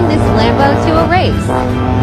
taking this Lambo to a race.